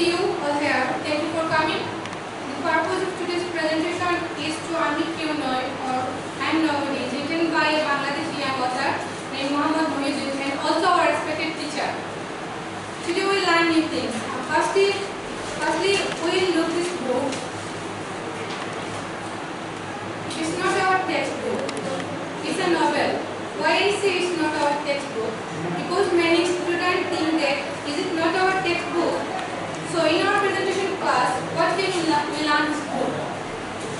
see you all here. Thank you for coming. The purpose of today's presentation is to Ami Kew Noi or I am Nobody, written by a Bangladeshi author named Mohammad Mohi Uddin and also our respected teacher. Today we learn new things. Firstly, firstly we look this book. It's not our textbook. It's a novel. Why I say it's not our textbook? Because many students think that is it not our textbook? So in our presentation class, what can we learn, this book?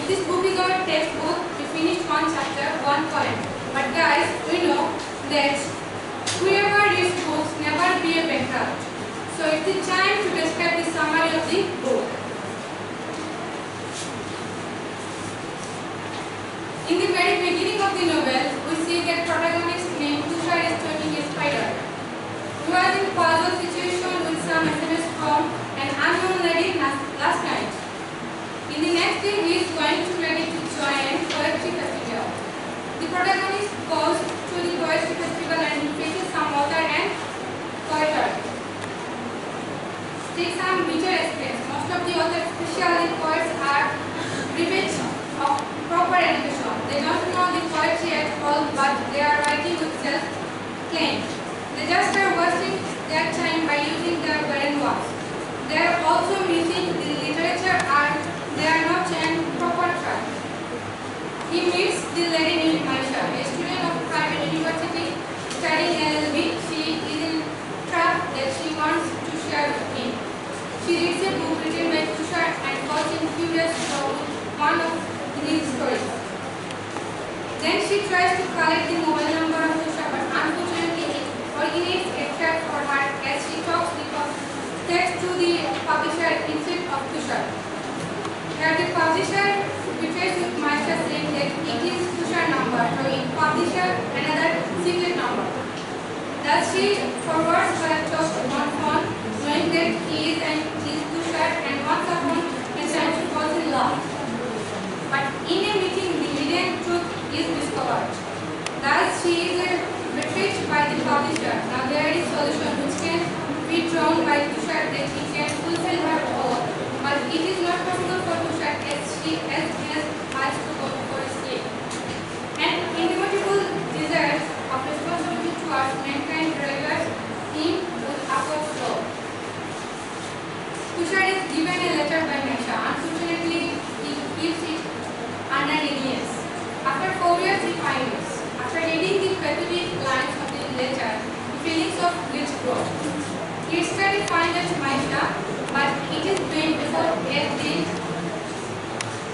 If this book is our textbook, we finished one chapter, one poem. But guys, we know that whoever reads books never be a bankrupt. So it's the time to describe the summary of the book. In the very beginning of the novel, we see that protagonist named Tushar is turning a spider. He was in puzzle situation with some protagonist goes to the boys' festival and faces some author and poeter. Take some bitter experience. Most of the authors, especially poets, are privileged of proper education. They don't know the poetry at all, she tries to collect the mobile number of Tushar, but unfortunately it originates a trap for her as she talks the text to the publisher instead of Tushar. Here the publisher betrays with Maisha saying that it is Tushar number, so it publisher another secret number. Thus she forwards her talk on phone, knowing that he is and is Tushar and once upon a time she falls in love. But in a meeting, the hidden truth is discovered. Thus, she is betrayed by the publisher. Now, there is solution which can be drawn by Tushar that he can fulfill her goal. But it is not possible for Tushar as she as he has asked to go for escape. An inimitable desire of responsibility towards mankind drives him with upward flow. Tushar is given a letter by Maisha. Unfortunately, he keeps it under neglience. After four years, he finds. After reading the pathetic lines of the letter, the feelings of guilt grow. He started to find out Maisha, but it is pain before as the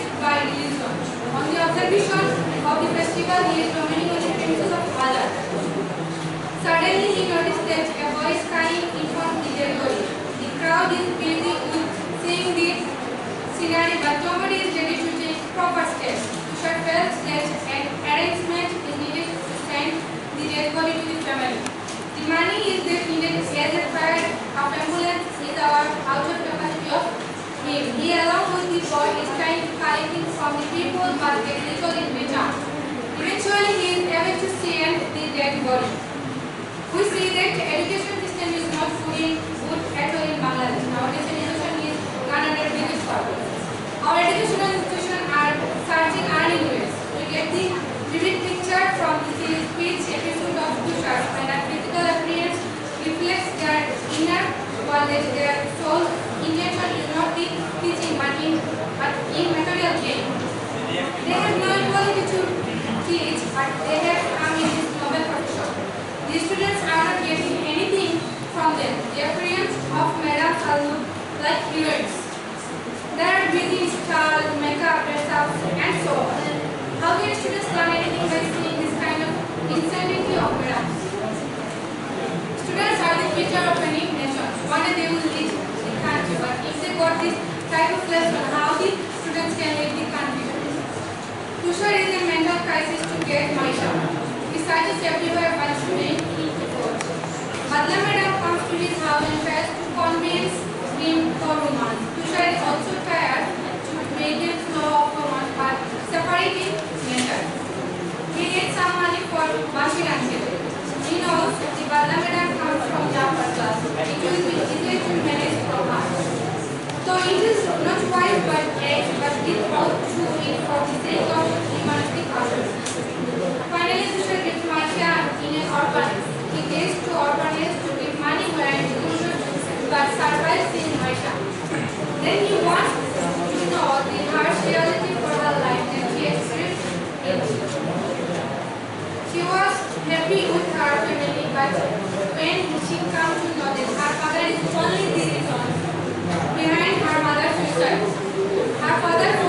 prohibited by. On the observation of the festival, he is roaming on the of. Suddenly, he noticed that a is crying in front of the body. The crowd is busy with seeing the scenery, but nobody is ready to take proper steps. Tushar felt that an arrangement is needed to send the body to the family. The money is that needed as a fire of ambulance is our out of capacity of him. He along with the boy is trying to collect it from the people but get little in return. Eventually he is able to send the dead body. We see that education system is not fully good at all in Bangladesh. Nowadays education is run under biggest purpose. Our educational institutions are searching ways. We get the vivid picture from the series speech episode of Tushar when a physical appearance reflects their inner knowledge, their soul intention is not the teaching but in, but in material gain. They have no ability to teach but they have come in this noble profession. The students getting anything from them. Their friends of madams are look like heroines. They are busy stars, makeup, dress and so on. How can students learn anything by seeing this kind of insanity of madams? Students are the future of any nation. One day they will lead the country, but if they got this type of lesson, how the students can lead the country? Tushar is a mental crisis to get myself. He a everywhere by student. Badla Madam comes to his house and tries to convince him for romance. Tushar is also tired to make him slow of romance but separate him later. He gets some money for Bashir Angel. He knows the Badla Madam comes from Jafar class. It will be easier to manage for her. So it is not wise but, but it ought Then he wants to know the harsh reality for her life that she experienced it. She was happy with her family but when she comes to know that her father is only the reason behind her mother's suicide. Her father